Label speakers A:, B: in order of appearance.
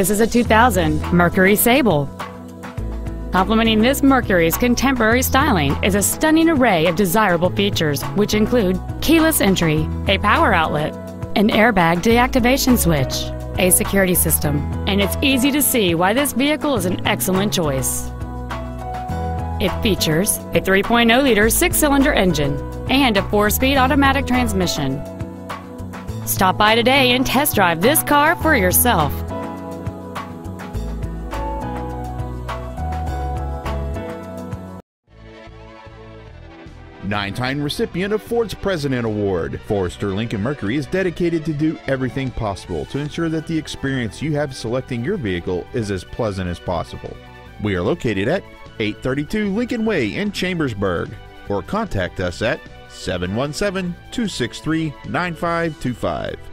A: This is a 2000 Mercury Sable. Complementing this Mercury's contemporary styling is a stunning array of desirable features, which include keyless entry, a power outlet, an airbag deactivation switch, a security system, and it's easy to see why this vehicle is an excellent choice. It features a 3.0 liter six cylinder engine and a four speed automatic transmission. Stop by today and test drive this car for yourself.
B: Nine-time recipient of Ford's President Award, Forrester Lincoln Mercury is dedicated to do everything possible to ensure that the experience you have selecting your vehicle is as pleasant as possible. We are located at 832 Lincoln Way in Chambersburg, or contact us at 717 263 9525.